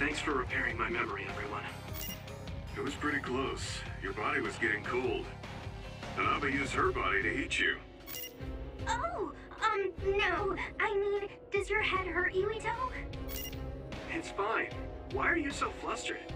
Thanks for repairing my memory, everyone. It was pretty close. Your body was getting cold. Hanabi used her body to heat you. Oh, um, no. I mean, does your head hurt, Yuito? It's fine. Why are you so flustered?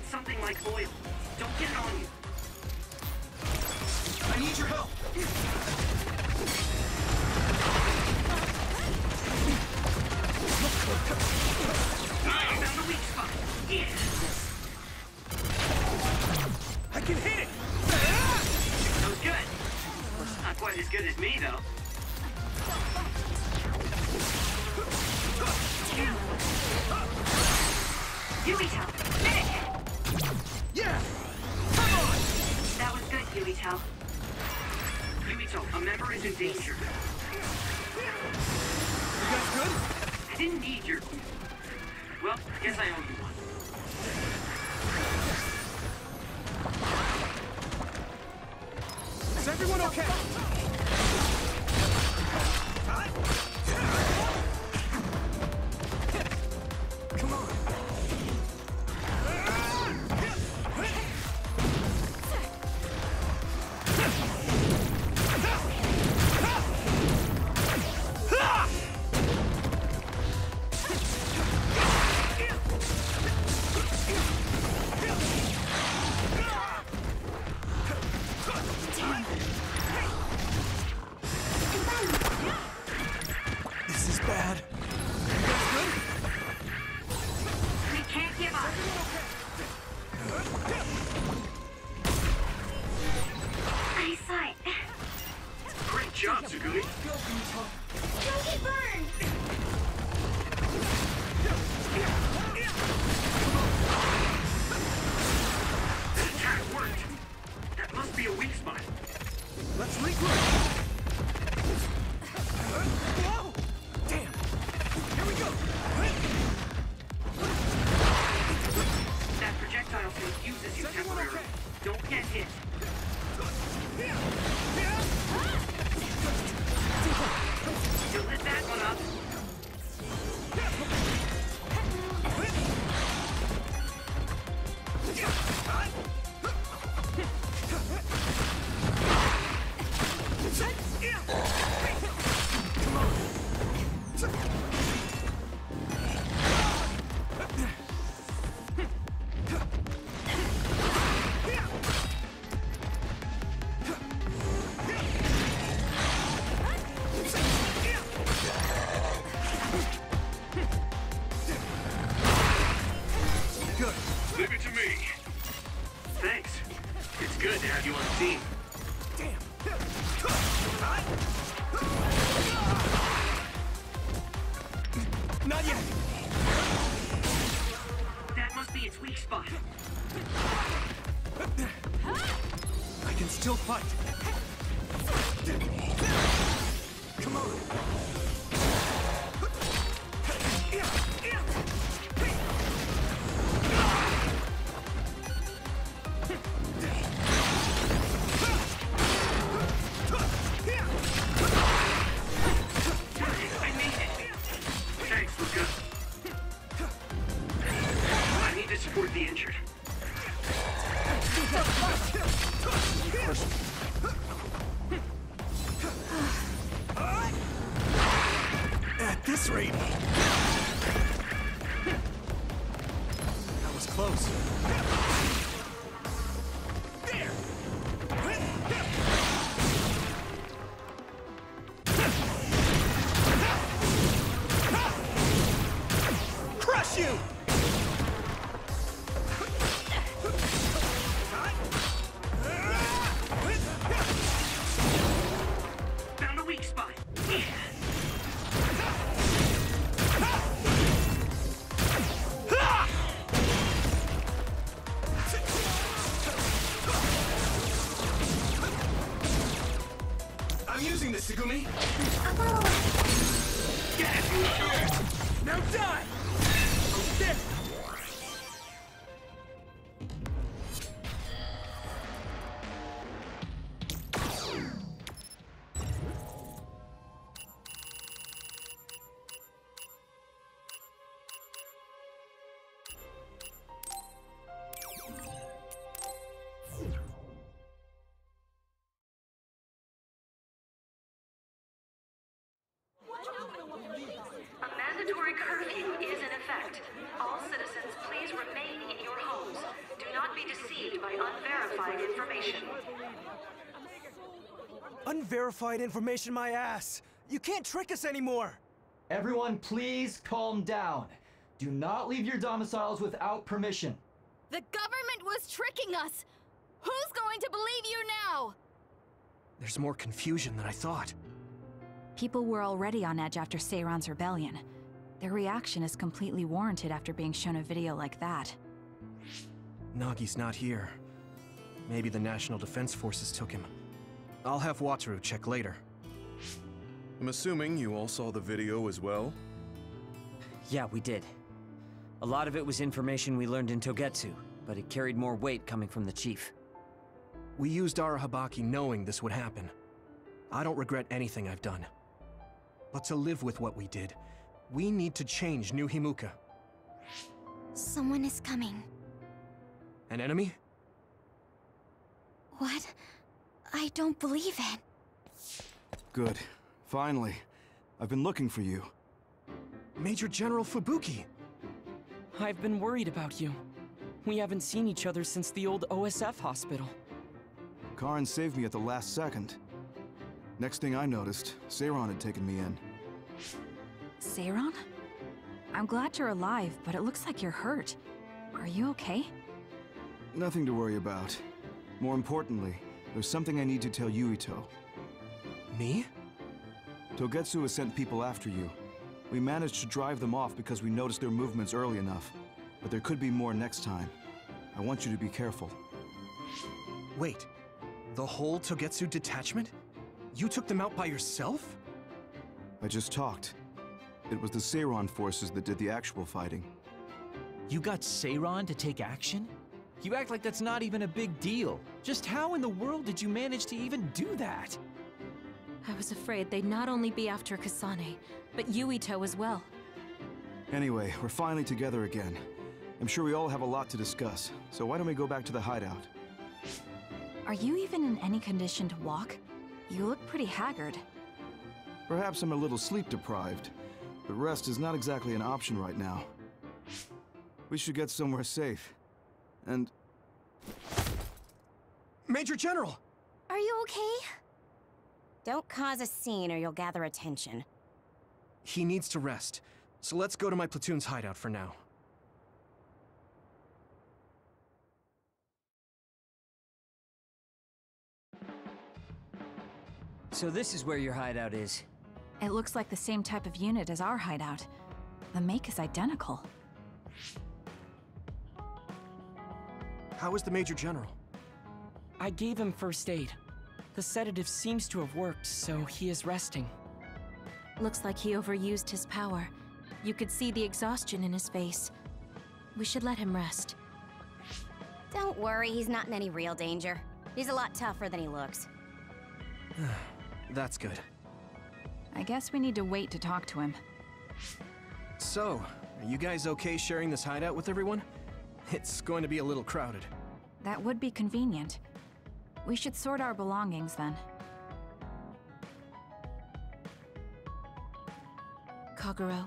something like oil. Don't get it on you. I need your help! Well, I guess I owe you one. still fight. Come on. Unverified information, my ass! You can't trick us anymore! Everyone, please calm down. Do not leave your domiciles without permission. The government was tricking us! Who's going to believe you now? There's more confusion than I thought. People were already on edge after Seiran's rebellion. Their reaction is completely warranted after being shown a video like that. Nagi's not here. Maybe the National Defense Forces took him. I'll have Wataru check later. I'm assuming you all saw the video as well? Yeah, we did. A lot of it was information we learned in Togetsu, but it carried more weight coming from the chief. We used Arahabaki knowing this would happen. I don't regret anything I've done. But to live with what we did, we need to change New Himuka. Someone is coming. An enemy? What? I don't believe it. Good. Finally. I've been looking for you. Major General Fubuki! I've been worried about you. We haven't seen each other since the old OSF hospital. Karen saved me at the last second. Next thing I noticed, Seiran had taken me in. Seiran? I'm glad you're alive, but it looks like you're hurt. Are you okay? Nothing to worry about. More importantly, there's something I need to tell Yuito. Me? Togetsu has sent people after you. We managed to drive them off because we noticed their movements early enough. But there could be more next time. I want you to be careful. Wait, the whole Togetsu detachment? You took them out by yourself? I just talked. It was the Seiran forces that did the actual fighting. You got Seiran to take action? You act like that's not even a big deal. Just how in the world did you manage to even do that? I was afraid they'd not only be after Kasane, but Yuito as well. Anyway, we're finally together again. I'm sure we all have a lot to discuss, so why don't we go back to the hideout? Are you even in any condition to walk? You look pretty haggard. Perhaps I'm a little sleep deprived, but rest is not exactly an option right now. We should get somewhere safe. And... Major General! Are you okay? Don't cause a scene or you'll gather attention. He needs to rest, so let's go to my platoon's hideout for now. So this is where your hideout is. It looks like the same type of unit as our hideout. The make is identical. How is the Major General? I gave him first aid. The sedative seems to have worked, so he is resting. Looks like he overused his power. You could see the exhaustion in his face. We should let him rest. Don't worry, he's not in any real danger. He's a lot tougher than he looks. That's good. I guess we need to wait to talk to him. So, are you guys okay sharing this hideout with everyone? It's going to be a little crowded. That would be convenient. We should sort our belongings then. Kagero,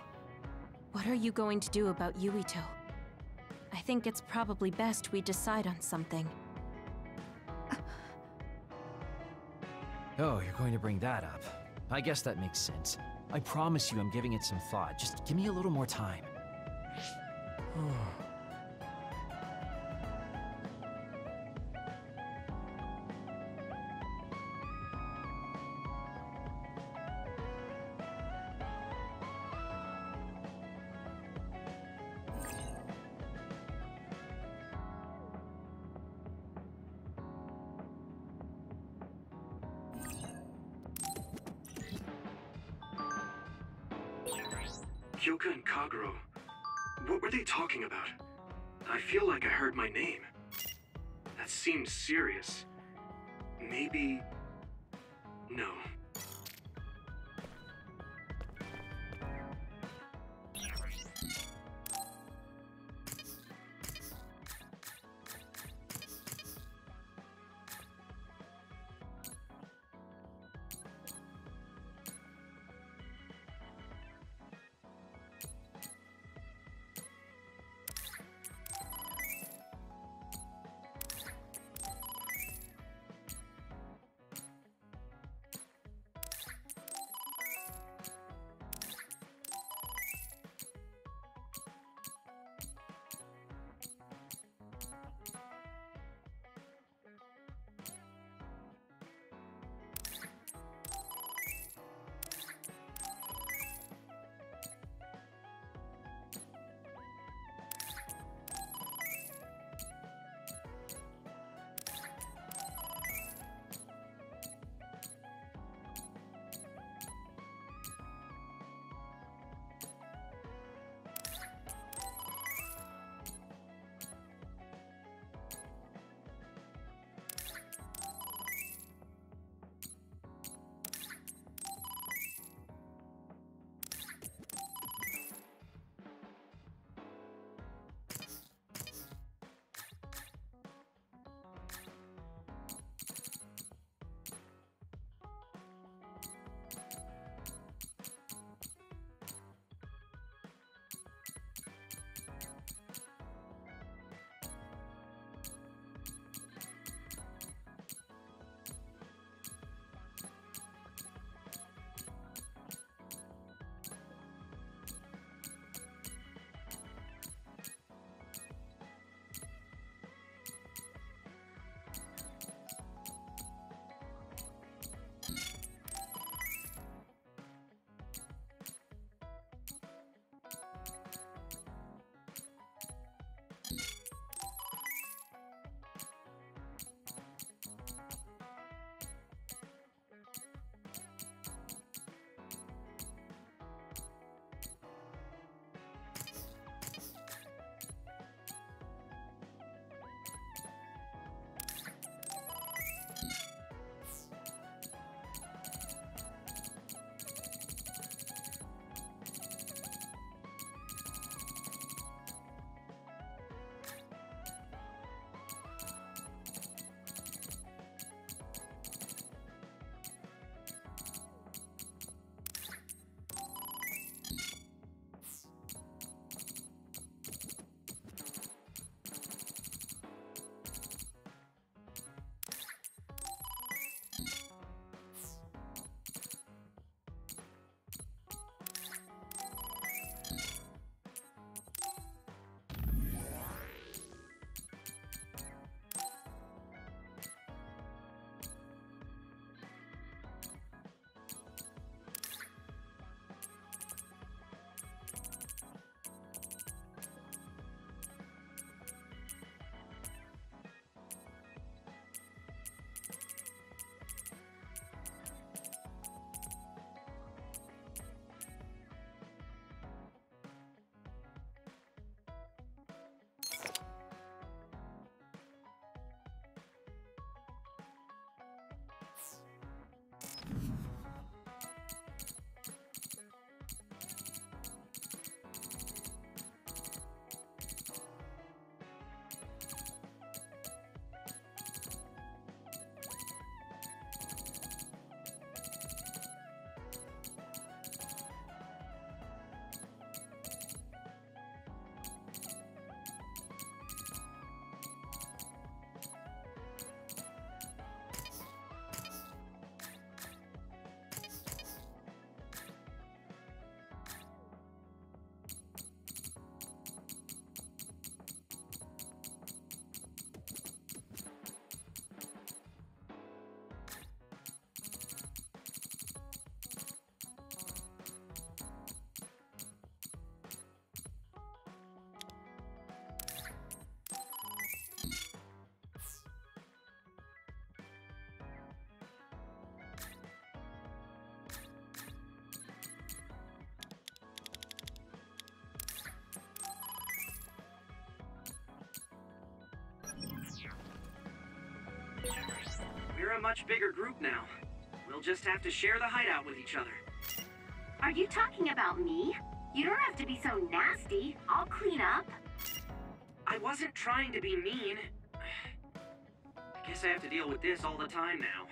what are you going to do about Yuito? I think it's probably best we decide on something. Oh, you're going to bring that up. I guess that makes sense. I promise you I'm giving it some thought. Just give me a little more time. Kyoka and Kagero. What were they talking about? I feel like I heard my name. That seems serious. Maybe... No. A much bigger group now. We'll just have to share the hideout with each other. Are you talking about me? You don't have to be so nasty. I'll clean up. I wasn't trying to be mean. I guess I have to deal with this all the time now.